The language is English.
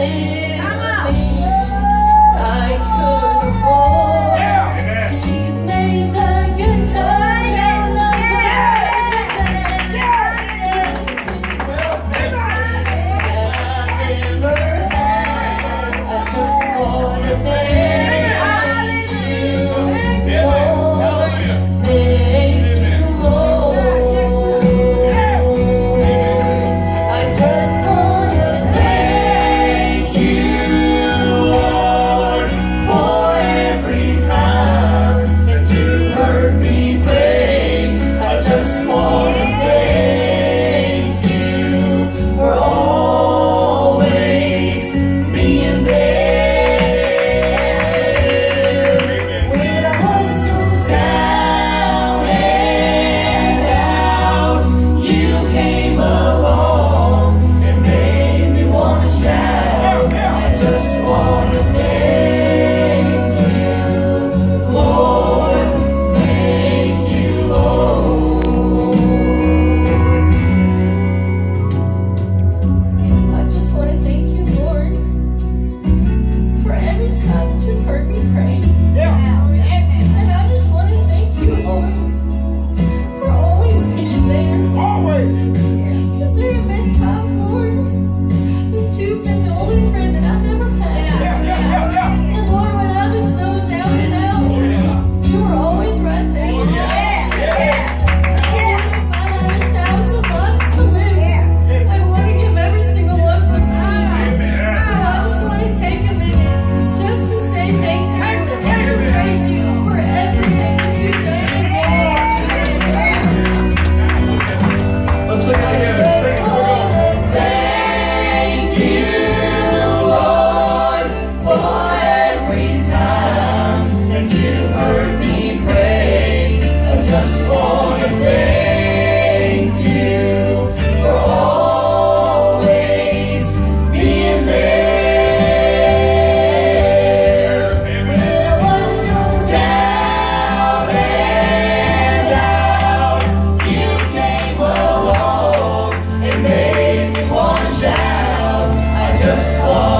day. Jesus one.